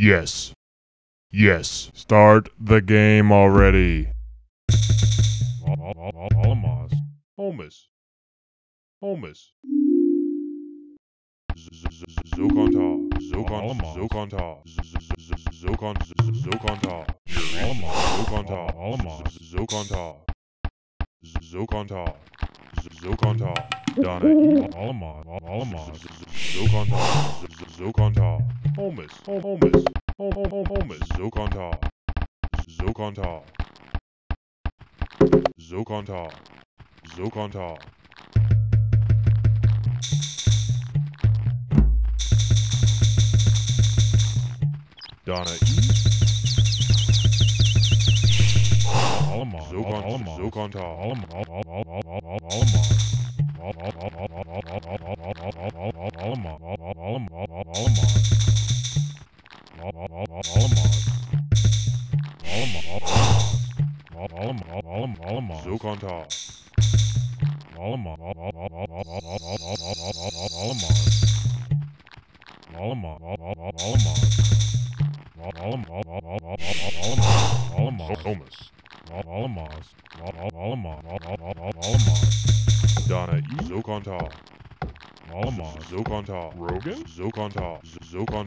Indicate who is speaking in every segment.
Speaker 1: Yes.
Speaker 2: Yes.
Speaker 1: Start the game already.
Speaker 3: Homus. Homus. Homus, Homus, Homus, Zokantar, Zokantar, Zokantar, Zokantar. Donna E. Allemaal, Zokantar, allemaal, Zokantar, allemaal, allemaal, allemaal, allemaal. Allemaal, allemaal, allemaal, allemaal. Allemaal. Zo kan het haar. Allemaal. Allemaal. Allemaal. Allemaal. Thomas. Allemaal. Allemaal. Donna E. Zo kan Zo kan het.
Speaker 1: Rogan?
Speaker 3: Zo kan. Zo kan.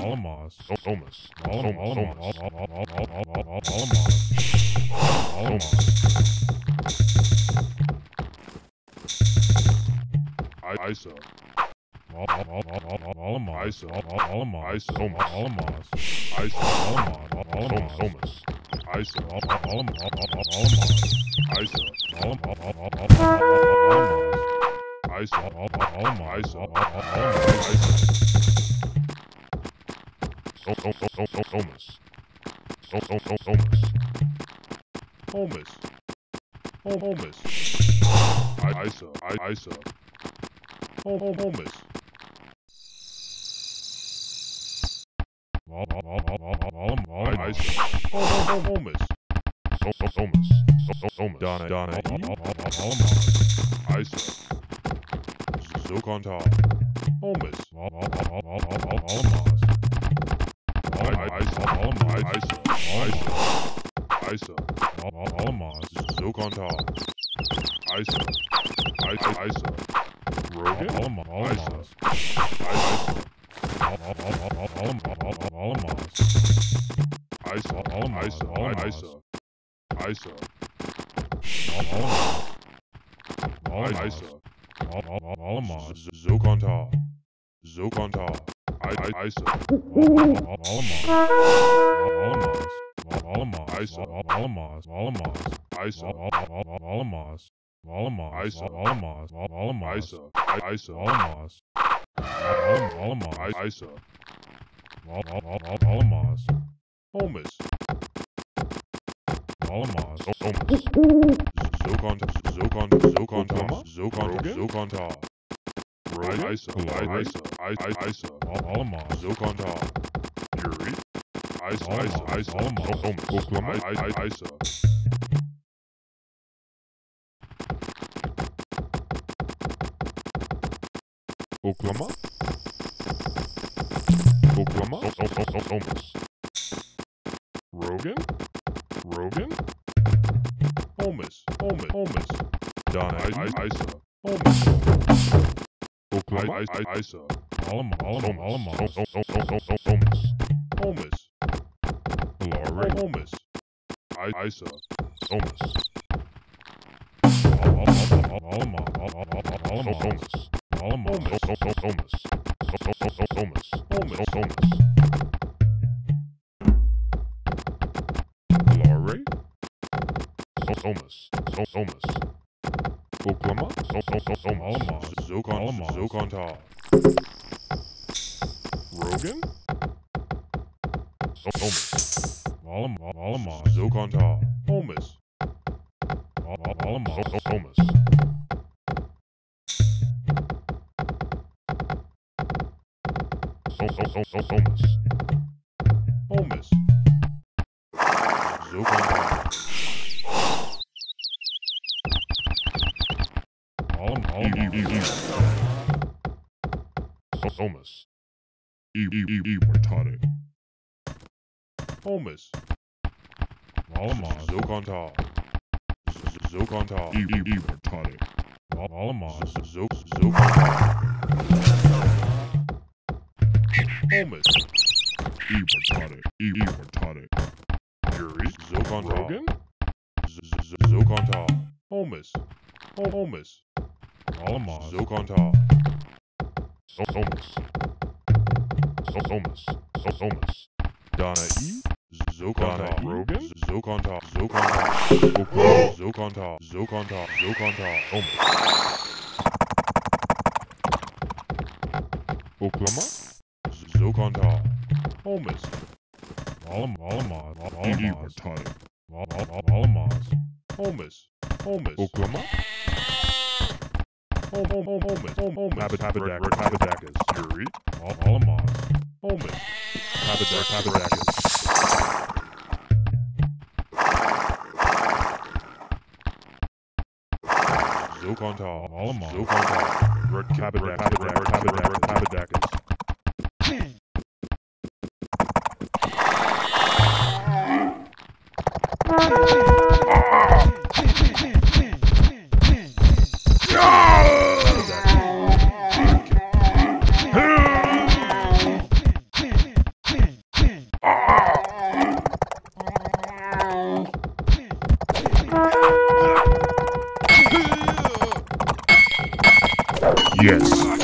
Speaker 1: Alamos, Alamos,
Speaker 3: Alamos, Alamos, ISO. Alamos, Alamos, Alamos, ISO, Alamos, Alamos, ISO, Alamos, Alamos, ISO, Alamos, ISO, Alamos, ISO, Alamos, ISO. Homus. Homus. Homus. Homus. Isa. Isa. Homus. Homus. Homus. Homus. Donna. Donna. Isa. Zokontar. Homus. Homus. ISA, ISA, ISA, Alamos is Zook on top. ISA, ISA, ISA,
Speaker 1: Rogan, Alamos,
Speaker 3: ISA, Alamos, ISA, Alamos, ISA, ISA, Alamos, Alamos, Alamos, Zook on top, Zook on top. I Allemaal. Allemaal. Allemaal. I, I, Allemaal. Eisen. Allemaal. I saw Eisen. Allemaal. I Eisen. Allemaal. I Allemaal. I Zo kan, zo kan, zo kan, zo kan, zo kan, zo kan, zo kan, zo kan,
Speaker 1: Isa.
Speaker 3: Isa. Isa. Zokonta.
Speaker 1: Yuri.
Speaker 3: Isa. Isa. Isa. Holmes. Oklahoma? Isa. Isa.
Speaker 1: Oklahoma? Oklahoma?
Speaker 3: Holmes.
Speaker 1: Rogan? Rogan?
Speaker 3: Holmes. Holmes. Holmes. Donna. Isa. Holmes.
Speaker 1: Oklay,
Speaker 3: Isa, Alum, Alum, Alum, Omus, Omus,
Speaker 1: Lorry,
Speaker 3: Omus, Isa, Omus. Thomas, Thomas, Thomas.
Speaker 1: zo kwam zo,
Speaker 3: zo, zo, zo, allemaal, zo kan allemaal, zo kan taal.
Speaker 1: Rogan? Zo, zo, allemaal,
Speaker 3: allemaal, zo kan taal. Omus. Allemaal, zo, zo. Zo, zo, zo, kan taal. E- Somas.
Speaker 1: E- e- e- Immortale.
Speaker 3: Homus. Valamaz, Zokonta. Zokonta. E-
Speaker 1: e- Immortale. Valamaz,
Speaker 3: Zo- Zokonta. Homus.
Speaker 1: E- Immortale. Yuri.
Speaker 3: Zokonta. Rogan, Z- z- z- Zokonta. Homus.
Speaker 1: Ho-
Speaker 3: Homus. Valamaz, soms. Soms. Soms. Danaï. E kan. E. Rogan. Zo kan dat. Zo Zokanta dat. Zo kan dat. Zo kan dat. Zo kan dat.
Speaker 1: Oklama.
Speaker 3: Zo kan Allemaal. Allemaal. Allemaal.
Speaker 1: Allemaal. Allemaal.
Speaker 3: Homes. Homes.
Speaker 1: Oklama. Habitakas. Yuri. Valamaz,
Speaker 3: Homus.
Speaker 1: Habidak, habitakas.
Speaker 3: Zokonta. Valamaz, Zokonta.
Speaker 1: Red habidak, habidak, habidak, habitakas. Yes.